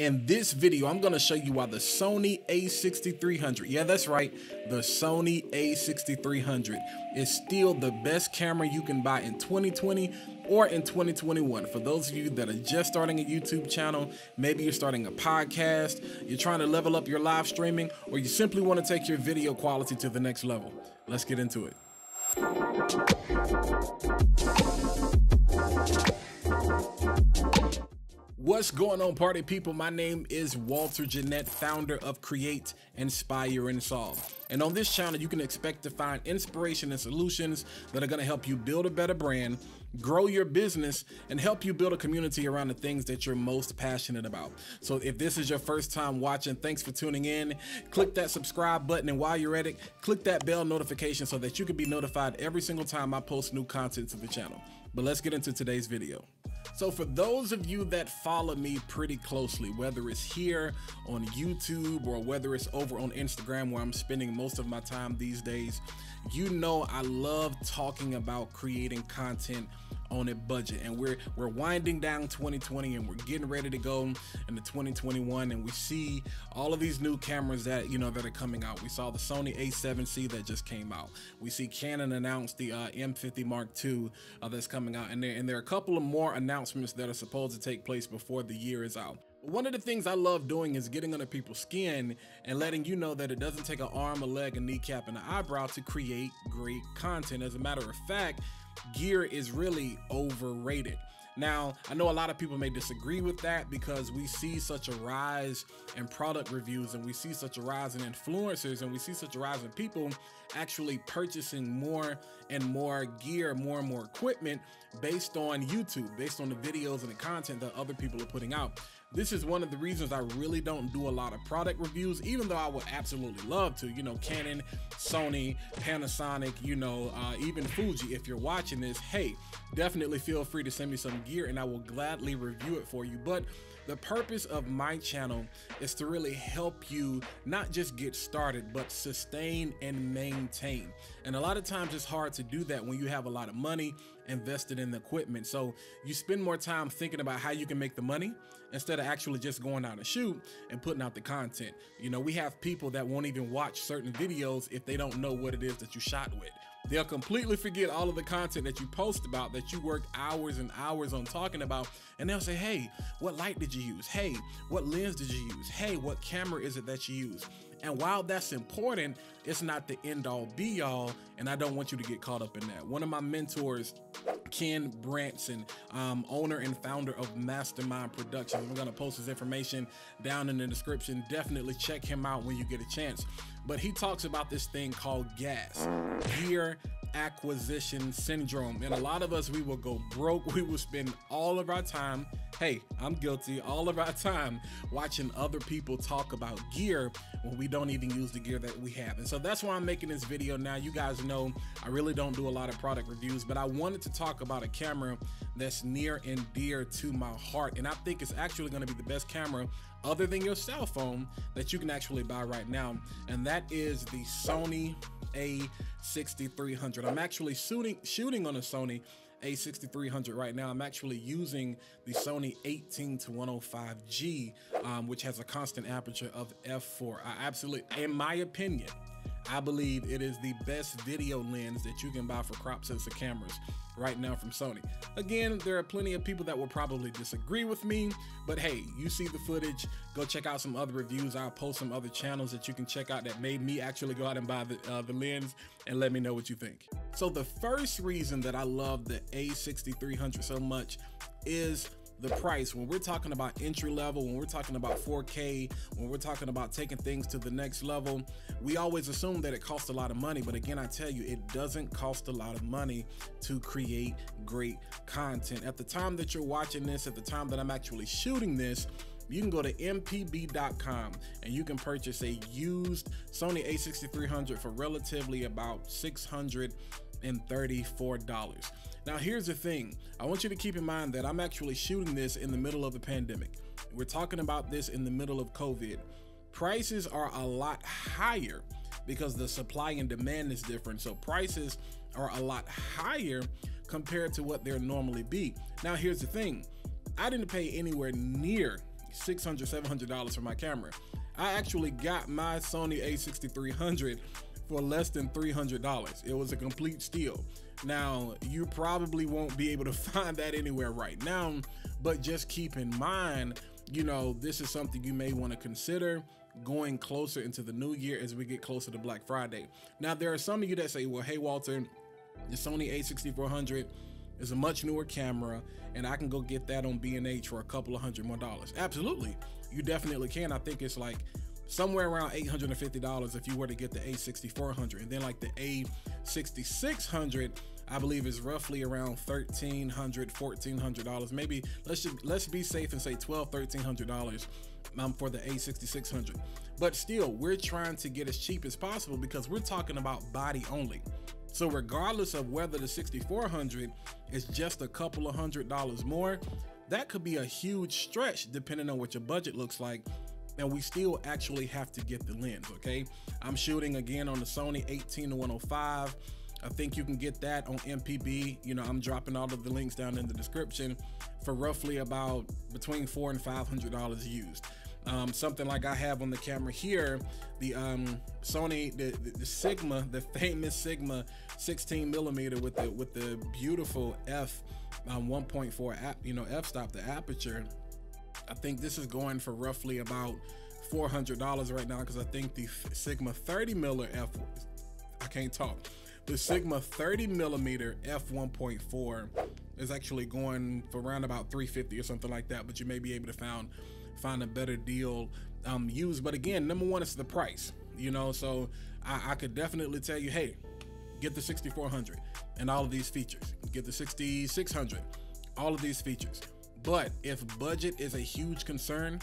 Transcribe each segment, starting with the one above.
In this video, I'm gonna show you why the Sony a6300, yeah, that's right, the Sony a6300 is still the best camera you can buy in 2020 or in 2021. For those of you that are just starting a YouTube channel, maybe you're starting a podcast, you're trying to level up your live streaming, or you simply wanna take your video quality to the next level. Let's get into it. What's going on, party people? My name is Walter Jennette, founder of Create, Inspire, and Solve. And on this channel, you can expect to find inspiration and solutions that are going to help you build a better brand, grow your business, and help you build a community around the things that you're most passionate about. So if this is your first time watching, thanks for tuning in. Click that subscribe button, and while you're at it, click that bell notification so that you can be notified every single time I post new content to the channel. But let's get into today's video. So for those of you that follow me pretty closely, whether it's here on YouTube or whether it's over on Instagram where I'm spending most of my time these days, you know I love talking about creating content on a budget. And we're we're winding down 2020 and we're getting ready to go into 2021 and we see all of these new cameras that you know that are coming out. We saw the sony a7c that just came out. We see canon announce the uh, m50 mark ii uh, that's coming out. And there and there are a couple of more announcements that are supposed to take place before the year is out. One of the things I love doing is getting under people's skin and letting you know that it doesn't take an arm, a leg, a kneecap, and an eyebrow to create great content. As a matter of fact, gear is really overrated. Now, I know a lot of people may disagree with that because we see such a rise in product reviews and we see such a rise in influencers and we see such a rise in people actually purchasing more and more gear, more and more equipment based on YouTube, based on the videos and the content that other people are putting out. This is one of the reasons I really don't do a lot of product reviews, even though I would absolutely love to. You know, Canon, Sony, Panasonic, you know, uh, even Fuji. If you're watching this, hey, definitely feel free to send me some gear and I will gladly review it for you. But the purpose of my channel is to really help you not just get started, but sustain and maintain. And a lot of times it's hard to do that when you have a lot of money invested in the equipment. So you spend more time thinking about how you can make the money instead of actually just going out and shoot and putting out the content. You know, we have people that won't even watch certain videos if they don't know what it is that you shot with. They'll completely forget all of the content that you post about that you worked hours and hours on talking about. And they'll say, hey, what light did you use? Hey, what lens did you use? Hey, what camera is it that you use? And while that's important, it's not the end all be all. And I don't want you to get caught up in that. One of my mentors, Ken Branson, um, owner and founder of Mastermind Productions. I'm going to post his information down in the description. Definitely check him out when you get a chance. But he talks about this thing called gas, gear acquisition syndrome. And a lot of us, we will go broke. We will spend all of our time, hey, I'm guilty, all of our time watching other people talk about gear when we don't even use the gear that we have. And so that's why I'm making this video now. You guys know I really don't do a lot of product reviews, but I wanted to talk about a camera that's near and dear to my heart. And I think it's actually gonna be the best camera other than your cell phone that you can actually buy right now. And that is the Sony a6300. I'm actually shooting shooting on a Sony a6300 right now. I'm actually using the Sony 18 to 105G, um, which has a constant aperture of f4. I absolutely, in my opinion, I believe it is the best video lens that you can buy for crop sensor cameras right now from Sony. Again, there are plenty of people that will probably disagree with me, but hey, you see the footage, go check out some other reviews. I'll post some other channels that you can check out that made me actually go out and buy the, uh, the lens and let me know what you think. So the first reason that I love the A6300 so much is the price. When we're talking about entry level when we're talking about 4k when we're talking about taking things to the next level we always assume that it costs a lot of money. But again i tell you it doesn't cost a lot of money to create great content. At the time that you're watching this at the time that i'm actually shooting this you can go to mpb.com and you can purchase a used Sony a6300 for relatively about $634. Now, here's the thing I want you to keep in mind that I'm actually shooting this in the middle of the pandemic. We're talking about this in the middle of COVID. Prices are a lot higher because the supply and demand is different. So, prices are a lot higher compared to what they're normally be. Now, here's the thing I didn't pay anywhere near $600, $700 for my camera. I actually got my Sony a6300 for less than $300. It was a complete steal. Now, you probably won't be able to find that anywhere right now, but just keep in mind, you know, this is something you may want to consider going closer into the new year as we get closer to Black Friday. Now, there are some of you that say, well, hey, Walter, the Sony a6400 is a much newer camera and I can go get that on B&H for a couple of hundred more dollars. Absolutely. You definitely can. I think it's like somewhere around $850 if you were to get the A6400 and then like the A6600 I believe is roughly around $1,300, $1,400. Maybe let's just, let's be safe and say $1,200, $1,300 um, for the A6600. But still, we're trying to get as cheap as possible because we're talking about body only. So regardless of whether the 6400 is just a couple of hundred dollars more, that could be a huge stretch depending on what your budget looks like and we still actually have to get the lens, okay? I'm shooting again on the Sony 18 to 105. I think you can get that on MPB. You know, I'm dropping all of the links down in the description for roughly about between four and five hundred dollars used. Um, something like I have on the camera here, the um, Sony, the, the, the, Sigma, the famous Sigma 16 millimeter with the with the beautiful f um, 1.4 app, you know, f-stop, the aperture. I think this is going for roughly about $400 right now because I think the Sigma 30 miller f, I can't talk. The Sigma 30 millimeter f1.4 is actually going for around about 350 or something like that, but you may be able to find find a better deal um, used. But again, number one is the price, you know. So I, I could definitely tell you, hey, get the 6400 and all of these features. Get the 6600, all of these features. But if budget is a huge concern,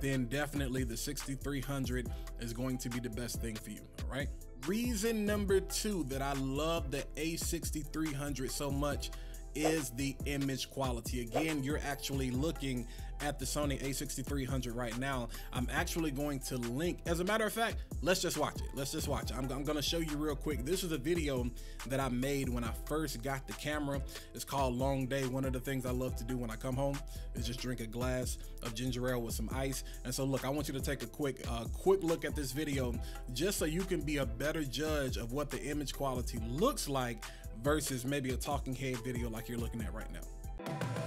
then definitely the 6300 is going to be the best thing for you. All right. Reason number two that I love the A6300 so much is the image quality. Again, you're actually looking at the Sony a6300 right now. I'm actually going to link, as a matter of fact, let's just watch it. Let's just watch it. I'm, I'm gonna show you real quick. This is a video that I made when I first got the camera. It's called Long Day. One of the things I love to do when I come home is just drink a glass of ginger ale with some ice. And so look, I want you to take a quick, uh, quick look at this video just so you can be a better judge of what the image quality looks like versus maybe a talking head video like you're looking at right now.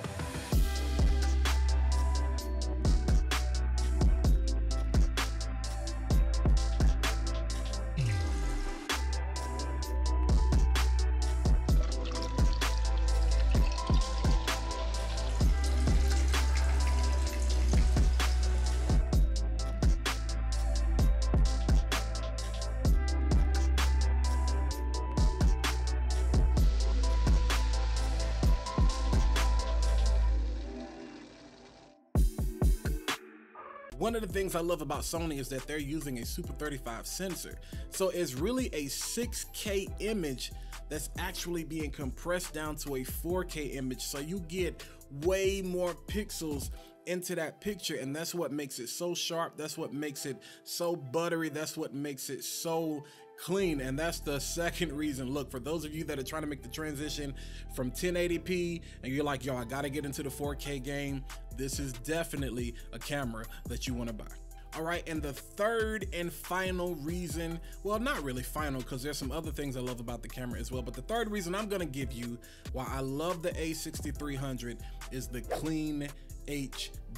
One of the things I love about Sony is that they're using a Super 35 sensor. So it's really a 6K image that's actually being compressed down to a 4K image. So you get way more pixels into that picture and that's what makes it so sharp that's what makes it so buttery that's what makes it so clean and that's the second reason. Look for those of you that are trying to make the transition from 1080p and you're like yo i gotta get into the 4k game this is definitely a camera that you want to buy. All right, and the third and final reason, well, not really final because there's some other things I love about the camera as well, but the third reason I'm gonna give you why I love the A6300 is the clean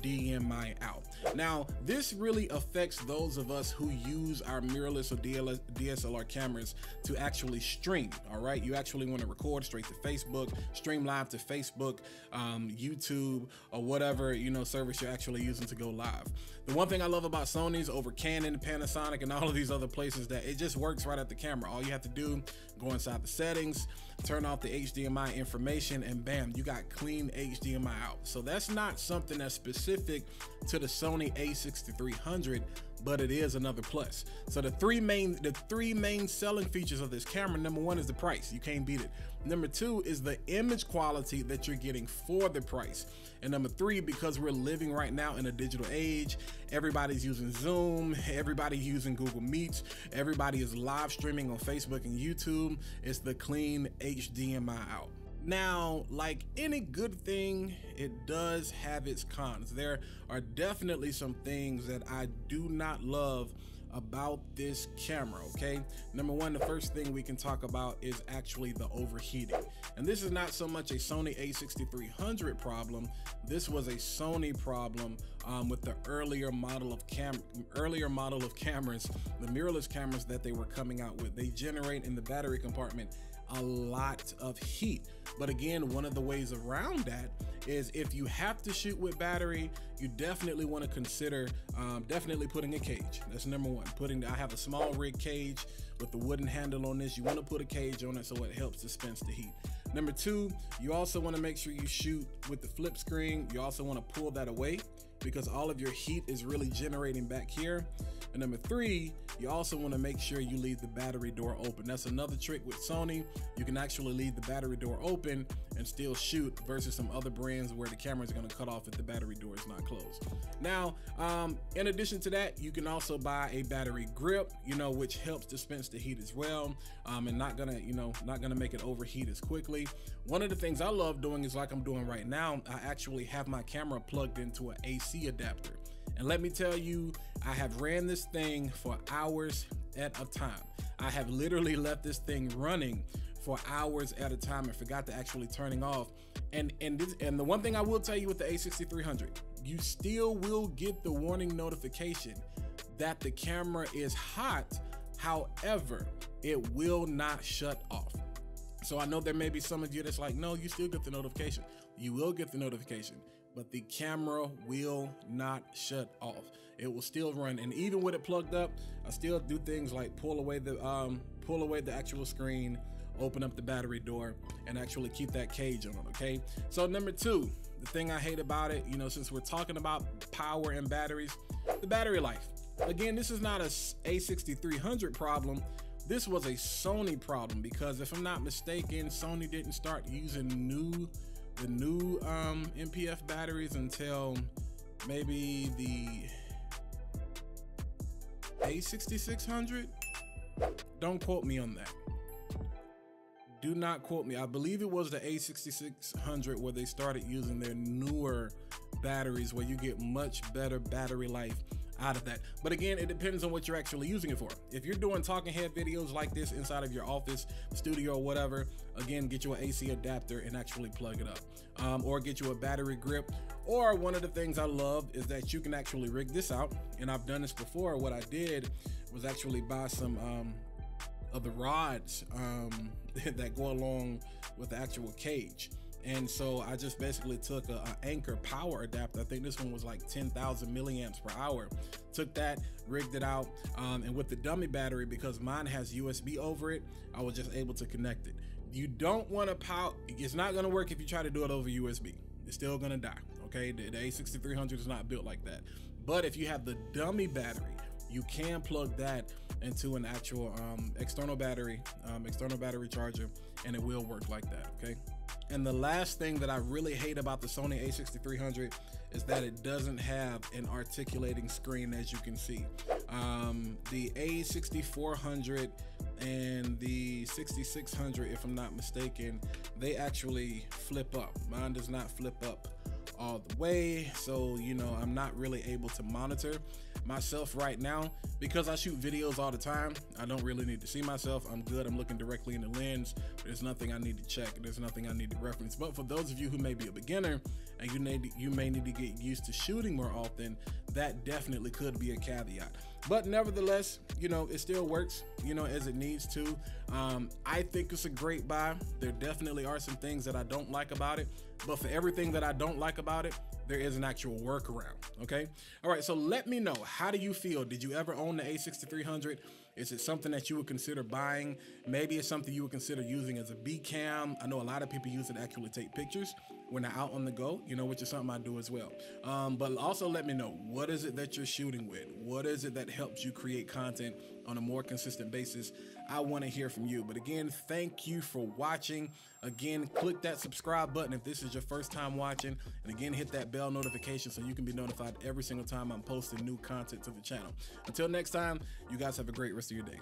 HDMI out. Now, this really affects those of us who use our mirrorless or DSLR cameras to actually stream, all right? You actually wanna record straight to Facebook, stream live to Facebook, um, YouTube, or whatever, you know, service you're actually using to go live. The one thing I love about Sony's over Canon, Panasonic, and all of these other places that it just works right at the camera. All you have to do, go inside the settings, turn off the HDMI information, and bam, you got clean HDMI out. So that's not something that's specific to the Sony a6300, but it is another plus. So the three main the three main selling features of this camera, number one is the price. You can't beat it. Number two is the image quality that you're getting for the price. And number three, because we're living right now in a digital age, everybody's using Zoom, everybody's using Google Meets, everybody is live streaming on Facebook and YouTube. It's the clean HDMI out. Now, like any good thing, it does have its cons. There are definitely some things that I do not love about this camera, okay? Number one, the first thing we can talk about is actually the overheating. And this is not so much a Sony a6300 problem. This was a Sony problem um, with the earlier model of cam earlier model of cameras, the mirrorless cameras that they were coming out with. They generate in the battery compartment a lot of heat. But again, one of the ways around that is if you have to shoot with battery, you definitely want to consider um, definitely putting a cage. That's number one. Putting I have a SmallRig cage with the wooden handle on this. You want to put a cage on it so it helps dispense the heat. Number two, you also want to make sure you shoot with the flip screen. You also want to pull that away because all of your heat is really generating back here. And number three, you also want to make sure you leave the battery door open. That's another trick with Sony. You can actually leave the battery door open and still shoot versus some other brands where the camera is going to cut off if the battery door is not closed. Now, um, in addition to that, you can also buy a battery grip, you know, which helps dispense the heat as well um, and not gonna, you know, not gonna make it overheat as quickly. One of the things I love doing is like I'm doing right now, I actually have my camera plugged into an AC adapter. And let me tell you, I have ran this thing for hours at a time. I have literally left this thing running for hours at a time and forgot to actually turning off. And and this, and the one thing I will tell you with the A6300, you still will get the warning notification that the camera is hot. However, it will not shut off. So I know there may be some of you that's like, no, you still get the notification. You will get the notification but the camera will not shut off. It will still run. And even with it plugged up, I still do things like pull away the um, pull away the actual screen, open up the battery door, and actually keep that cage on, okay? So number two, the thing I hate about it, you know, since we're talking about power and batteries, the battery life. Again, this is not a A6300 problem. This was a Sony problem because if I'm not mistaken, Sony didn't start using new the new um, NPF batteries until maybe the A6600. Don't quote me on that. Do not quote me. I believe it was the A6600 where they started using their newer batteries where you get much better battery life out of that. But again, it depends on what you're actually using it for. If you're doing talking head videos like this inside of your office, studio, or whatever, again, get you an AC adapter and actually plug it up. Um, or get you a battery grip. Or one of the things I love is that you can actually rig this out. And I've done this before. What I did was actually buy some um, of the rods um, that go along with the actual cage. And so I just basically took a, a, Anker power adapter. I think this one was like 10,000 milliamps per hour. Took that, rigged it out, um, and with the dummy battery, because mine has USB over it, I was just able to connect it. You don't want to power, it's not going to work if you try to do it over USB. It's still going to die, okay? The, the A6300 is not built like that. But if you have the dummy battery, you can plug that into an actual um, external battery, um, external battery charger, and it will work like that, okay? And the last thing that I really hate about the Sony a6300 is that it doesn't have an articulating screen as you can see. Um, the a6400 and the 6600, if I'm not mistaken, they actually flip up. Mine does not flip up all the way. So, you know, I'm not really able to monitor myself right now because I shoot videos all the time. I don't really need to see myself. I'm good. I'm looking directly in the lens. There's nothing I need to check. There's nothing I need to reference. But for those of you who may be a beginner and you need you may need to get used to shooting more often, that definitely could be a caveat. But nevertheless, you know, it still works, you know, as it needs to. Um, I think it's a great buy. There definitely are some things that I don't like about it, but for everything that I don't like about it, there is an actual workaround. Okay. All right. So let me know. How do you feel? Did you ever own the A6300? Is it something that you would consider buying? Maybe it's something you would consider using as a B cam. I know a lot of people use it to actually take pictures when they're out on the go, you know, which is something I do as well. Um, but also let me know what is it that you're shooting with? What is it that helps you create content on a more consistent basis? I want to hear from you. But again, thank you for watching. Again, click that subscribe button if this is your first time watching. And again, hit that bell notification so you can be notified every single time I'm posting new content to the channel. Until next time, you guys have a great rest of your day.